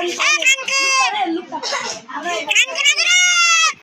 Eh, kanker. Kanker, kanker.